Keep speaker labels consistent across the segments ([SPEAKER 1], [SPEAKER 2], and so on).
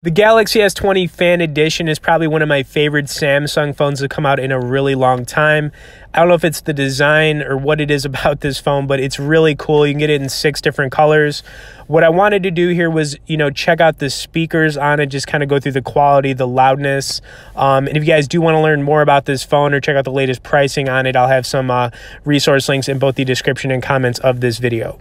[SPEAKER 1] The Galaxy S20 Fan Edition is probably one of my favorite Samsung phones to come out in a really long time. I don't know if it's the design or what it is about this phone, but it's really cool. You can get it in six different colors. What I wanted to do here was, you know, check out the speakers on it, just kind of go through the quality, the loudness. Um, and if you guys do want to learn more about this phone or check out the latest pricing on it, I'll have some uh, resource links in both the description and comments of this video.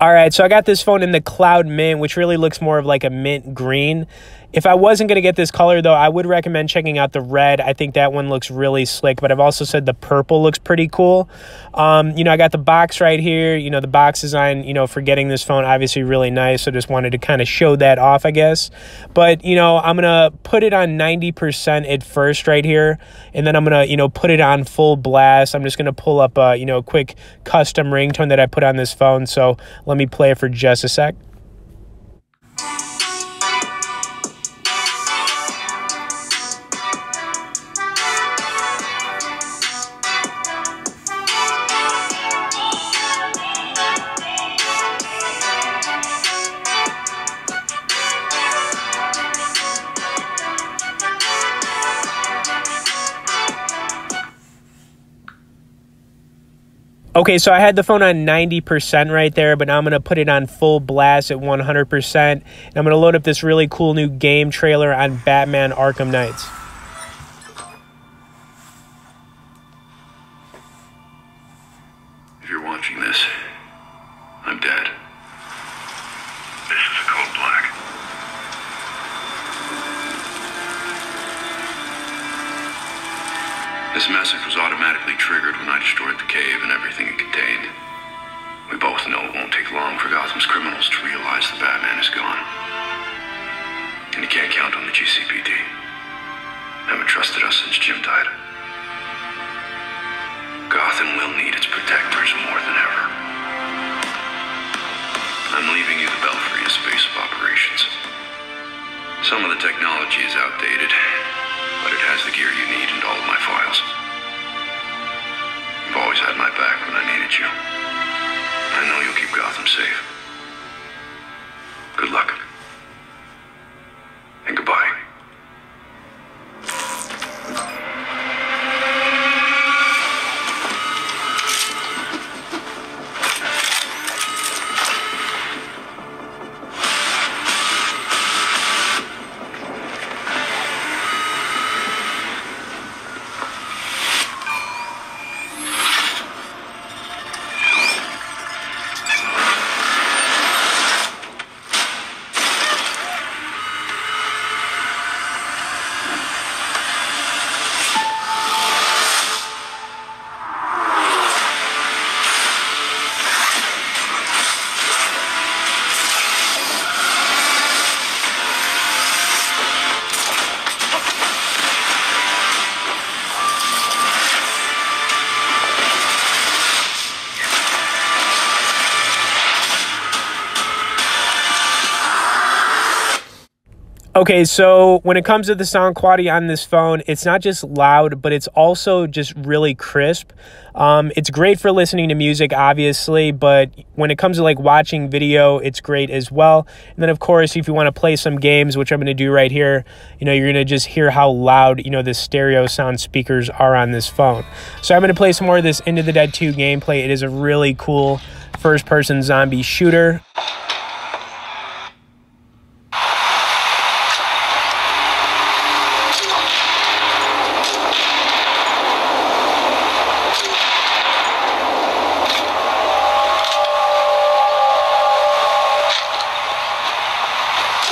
[SPEAKER 1] All right, so I got this phone in the Cloud Mint, which really looks more of like a mint green. If I wasn't going to get this color, though, I would recommend checking out the red. I think that one looks really slick, but I've also said the purple looks pretty cool. Um, you know, I got the box right here. You know, the box design, you know, for getting this phone, obviously really nice. So just wanted to kind of show that off, I guess. But, you know, I'm going to put it on 90% at first right here. And then I'm going to, you know, put it on full blast. I'm just going to pull up, a, you know, a quick custom ringtone that I put on this phone. So let me play it for just a sec. Okay, so I had the phone on 90% right there, but now I'm going to put it on full blast at 100%. And I'm going to load up this really cool new game trailer on Batman Arkham Knights.
[SPEAKER 2] If you're watching this, I'm dead. This is a code black. This message was automatically triggered when I destroyed the cave and everything it contained. We both know it won't take long for Gotham's criminals to realize the Batman is gone. And you can't count on the GCPD. Haven't trusted us since Jim died. Gotham will need its protectors more than ever. I'm leaving you the Belfry as base of operations. Some of the technology is outdated, but it has the gear you need and all of my files. You've always had my back when I needed you. I know you'll keep Gotham safe. Good luck.
[SPEAKER 1] Okay, so when it comes to the sound quality on this phone, it's not just loud, but it's also just really crisp. Um, it's great for listening to music, obviously, but when it comes to like watching video, it's great as well. And then, of course, if you want to play some games, which I'm going to do right here, you know, you're going to just hear how loud, you know, the stereo sound speakers are on this phone. So I'm going to play some more of this Into the Dead 2 gameplay. It is a really cool first person zombie shooter.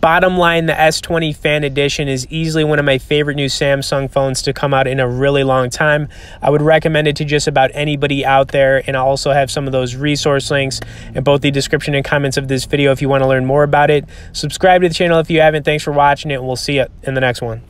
[SPEAKER 1] Bottom line, the S20 Fan Edition is easily one of my favorite new Samsung phones to come out in a really long time. I would recommend it to just about anybody out there, and I'll also have some of those resource links in both the description and comments of this video if you want to learn more about it. Subscribe to the channel if you haven't. Thanks for watching it, and we'll see you in the next one.